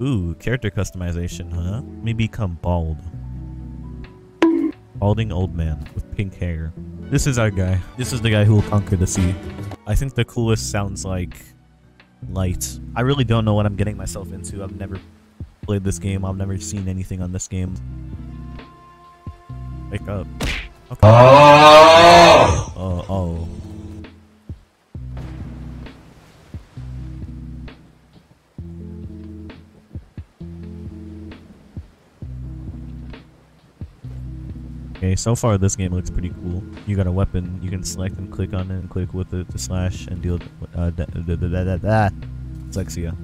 Ooh, character customization, huh? Let me become bald. Balding old man with pink hair. This is our guy. This is the guy who will conquer the sea. I think the coolest sounds like light. I really don't know what I'm getting myself into. I've never played this game. I've never seen anything on this game. Wake up. Okay. Oh! Oh, oh. Okay, so far this game looks pretty cool. You got a weapon, you can select and click on it and click with the, the slash and deal uh, da, da, da, da. Dyslexia.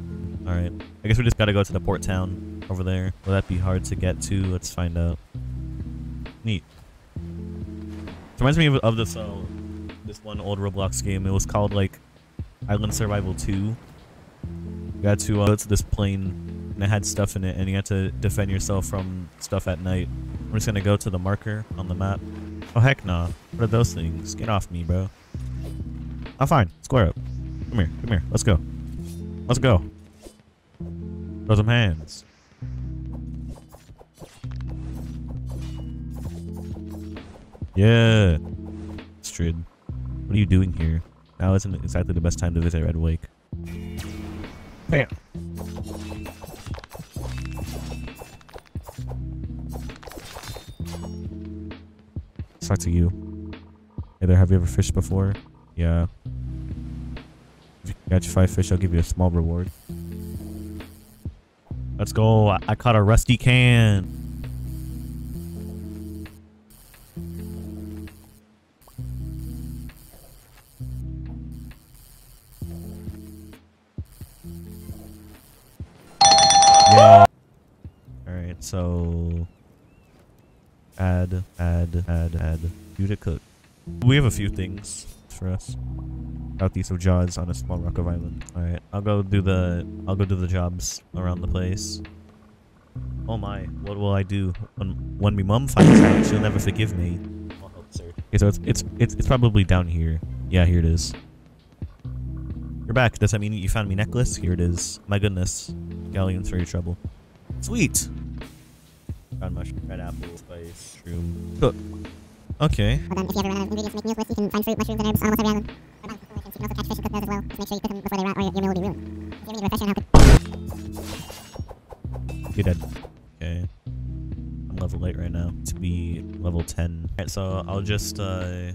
Alright. I guess we just gotta go to the port town over there. Will that be hard to get to? Let's find out. Neat. It reminds me of, of this uh, this one old Roblox game. It was called like Island Survival 2. You got to uh, go to this plane and it had stuff in it and you had to defend yourself from stuff at night. I'm just gonna go to the marker on the map. Oh heck nah. What are those things? Get off me, bro. I'm fine. Square up. Come here. Come here. Let's go. Let's go. Throw some hands. Yeah. Strid. What are you doing here? Now isn't exactly the best time to visit Redwake. Bam. Talk to you. Hey there, have you ever fished before? Yeah. If you catch five fish, I'll give you a small reward. Let's go. I, I caught a rusty can. So add, add, add, add. You to cook. We have a few things for us. Southeast of Jaws on a small rock of island. Alright, I'll go do the I'll go do the jobs around the place. Oh my, what will I do? When when my mum finds out, she'll never forgive me. I'll help sir. Okay, so it's it's it's it's probably down here. Yeah, here it is. You're back. Does that mean you found me necklace? Here it is. My goodness. Galleons for your trouble. Sweet! Found mushroom, red apple, spice, shroom. Cook. Okay. Well, then, if you ever run out of ingredients to make meals with, you can find fruit, mushrooms, and herbs almost every island. Or buy them from the merchants. You can also catch fish and cook those as well. Just make sure you cook them before they rot or your meal will be ruined. If you ever need a refresher on how You're dead. Okay. I'm level 8 right now to be level 10. Alright, so I'll just, uh,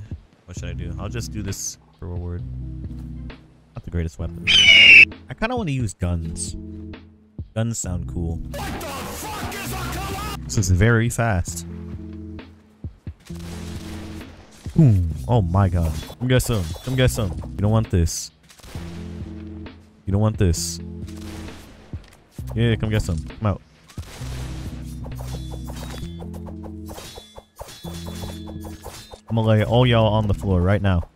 what should I do? I'll just do this for reward. Not the greatest weapon. I kind of want to use guns. Guns sound cool. This is very fast. Boom. Oh my god. Come get some. Come get some. You don't want this. You don't want this. Yeah, come get some. Come out. I'm gonna lay all y'all on the floor right now.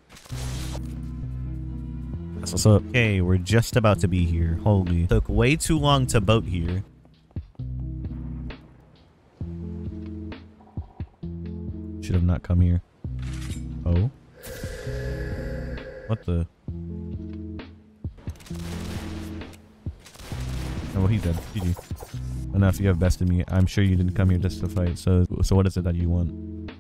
That's what's up. Okay, we're just about to be here. Holy. Took way too long to boat here. Should have not come here. Oh. What the? Oh, well, he's dead. GG. Enough, you have bested me. I'm sure you didn't come here just to fight. So, so what is it that you want?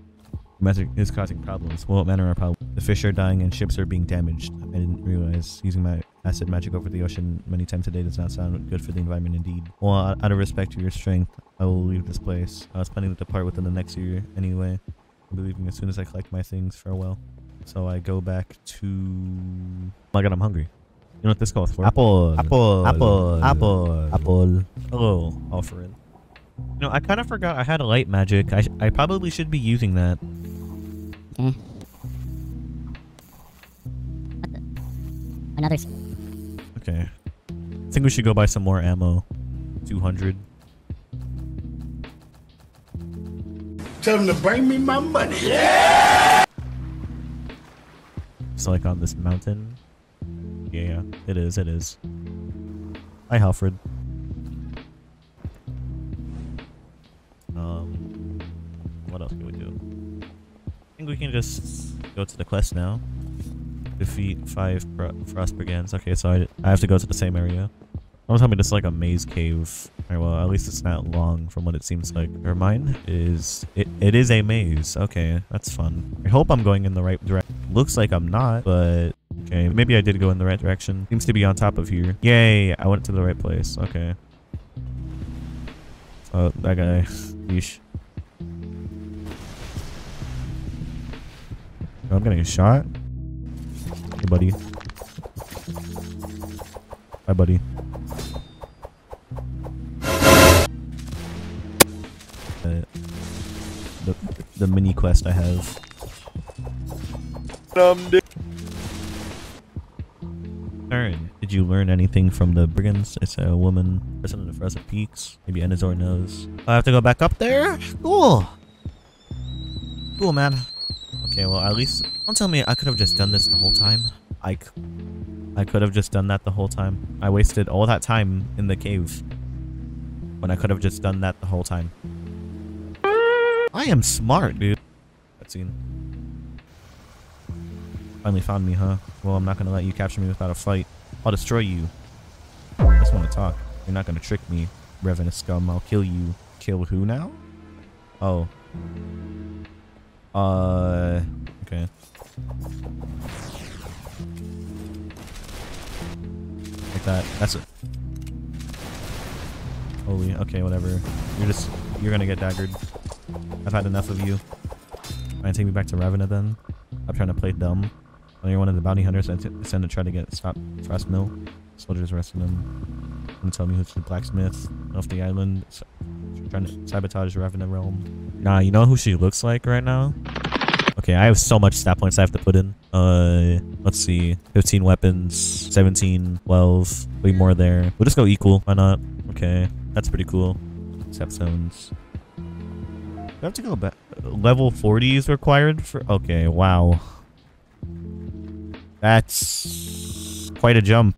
Magic is causing problems. Well, manner of problems? The fish are dying and ships are being damaged. I didn't realize using my acid magic over the ocean many times a day does not sound good for the environment indeed. Well, out of respect to your strength, I will leave this place. I was planning to depart within the next year anyway. I'll be leaving as soon as I collect my things. Farewell. So I go back to... Oh my god, I'm hungry. You know what this calls for? Apple. Apple. Apple. Apple. Apple. Oh, Hello, Alfred. You know, I kind of forgot I had a light magic. I, sh I probably should be using that. Okay. Another. Okay. I think we should go buy some more ammo. 200. Tell them to bring me my money. Yeah. It's like on this mountain. Yeah, it is, it is. Hi, Alfred. Um, what else can we do? I think we can just go to the quest now. Defeat five Fro- Frost Brigands. Okay, so I, I have to go to the same area. Don't tell me this is like a maze cave. Alright, well, at least it's not long from what it seems like. Or mine is... It, it is a maze. Okay, that's fun. I hope I'm going in the right direction. Looks like I'm not, but... Okay, maybe I did go in the right direction. Seems to be on top of here. Yay, I went to the right place. Okay. Oh, that guy. Yeesh. I'm getting shot. Hey, buddy. Hi, buddy. The the mini quest I have. Aaron, did you learn anything from the brigands? It's a woman person in the Frozen Peaks. Maybe Enazor knows. I have to go back up there? Cool. Cool, man. Okay, well, at least... Don't tell me I could have just done this the whole time. I, I could have just done that the whole time. I wasted all that time in the cave. When I could have just done that the whole time. I am smart, dude. Cutscene. Finally found me, huh? Well, I'm not gonna let you capture me without a fight. I'll destroy you. I just want to talk. You're not gonna trick me, Revenant scum. I'll kill you. Kill who now? Oh. Uh. Okay. Like that. That's it. Holy. Okay, whatever. You're just. You're gonna get daggered. I've had enough of you. Wanna take me back to Ravenna then? I'm trying to play dumb. When you're one of the bounty hunters, I send to try to get stop Frostmill. Soldiers arresting him. Gonna tell me who's the blacksmith off the island. S- trying to sabotage Ravenna realm. Nah, you know who she looks like right now? Okay, I have so much stat points I have to put in. Uh, let's see. 15 weapons, 17, 12. Way more there. We'll just go equal. Why not? Okay, that's pretty cool. Stepstones. Do I have to go back? Level 40 is required for... Okay, wow. That's quite a jump.